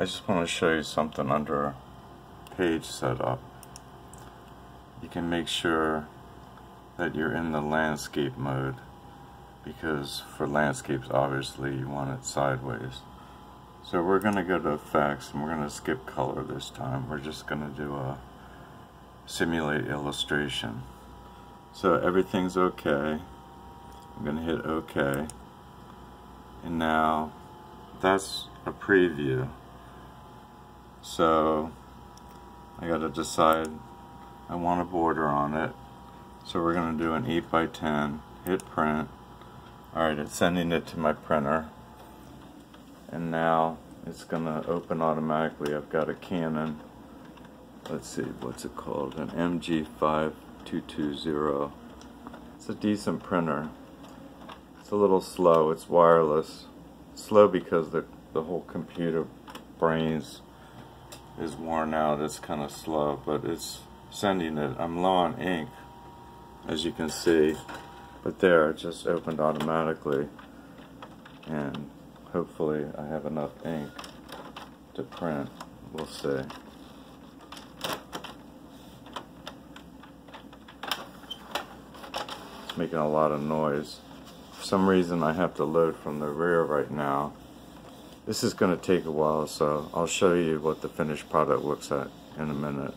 I just want to show you something under page setup. You can make sure that you're in the landscape mode because for landscapes obviously you want it sideways. So we're going to go to effects and we're going to skip color this time. We're just going to do a simulate illustration. So everything's okay. I'm going to hit OK. And now that's a preview. So I got to decide I want a border on it. So we're going to do an 8 by 10 hit print. Alright, it's sending it to my printer. And now it's going to open automatically. I've got a Canon, let's see, what's it called? An MG5220. It's a decent printer. It's a little slow, it's wireless. Slow because the, the whole computer brains is worn out. It's kind of slow, but it's sending it. I'm low on ink, as you can see. But there, it just opened automatically. And hopefully I have enough ink to print. We'll see. It's making a lot of noise. For some reason I have to load from the rear right now. This is going to take a while, so I'll show you what the finished product looks like in a minute.